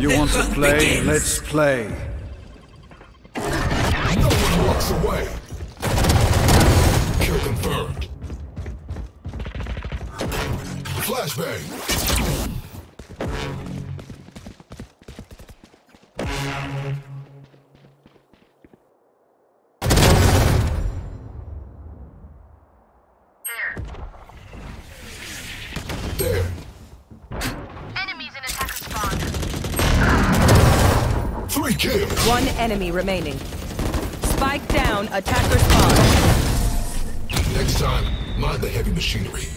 You want to play? Let's play. No one walks away. Kill confirmed. Flashbang. Three kills. One enemy remaining. Spike down, attacker spawn. Next time, mind the heavy machinery.